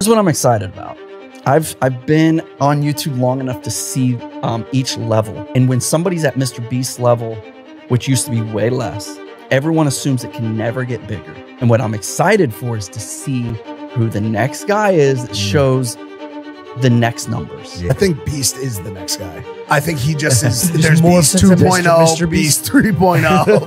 Here's what I'm excited about. I've I've been on YouTube long enough to see um, each level, and when somebody's at Mr. Beast level, which used to be way less, everyone assumes it can never get bigger. And what I'm excited for is to see who the next guy is that mm. shows the next numbers. I think Beast is the next guy. I think he just is. there's, there's more Beast 2.0, Mr. Beast 3.0.